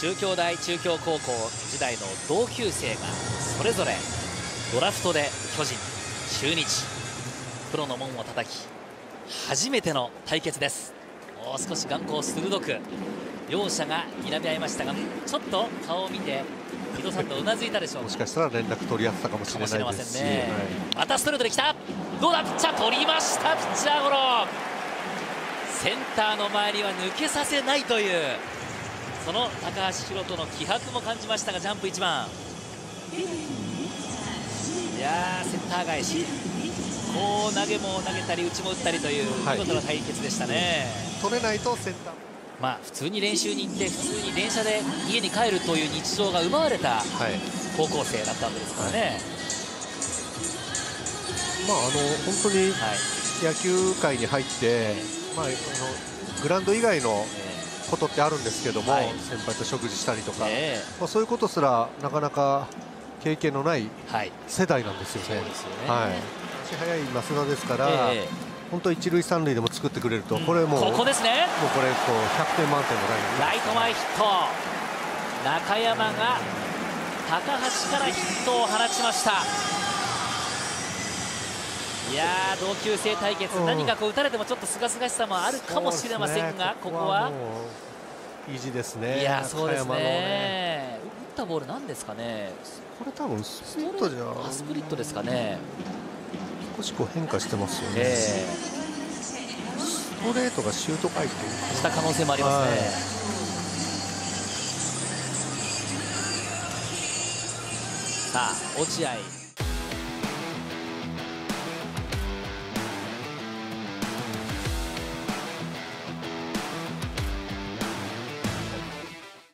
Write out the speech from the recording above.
中京大中京高校時代の同級生がそれぞれドラフトで巨人中日プロの門を叩き初めての対決です。もう少し眼光鋭く両者が睨み合いましたがちょっと顔を見て伊藤さんとうなずいたでしょうもしか。したら連絡取り合ったかもしれないですし、ね。はい、またストレートで来た。どうだ？ピッチャー取りましたピッチャーゴロ。センターの前には抜けさせないというその高橋宏斗の気迫も感じましたがジャンプ1番。いやセンター返し。こう投げも投げたり打ちも打ったりという見事な対決でしたね、はい、取れないとセンター。まあ普通に練習に行って普通に電車で家に帰るという日常が奪われた高校生だったわけですからね、はい、まああの本当に野球界に入って、まあ、あのグラウンド以外のことってあるんですけども、はい、先輩と食事したりとか、えー、まあ、そういうことすらなかなか経験のない世代なんですよね。はい、足速い増田ですから、えー、本当一塁三塁でも作ってくれると、これもうここですね。もうこれこう100点満点のライン。ライト前ヒット。中山が高橋からヒットを放ちました。いや同級生対決、うん、何かこう打たれてもちょっとすがすがしさもあるかもしれませんが、ね、ここは意地ですね。いやそうですね。ね打ったボールなんですかね。これ多分スプリットじゃスプリットですかね。少しこう変化してますよね。えー、ストレートがシュート回転した可能性もありますね。さあ落合